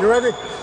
You ready?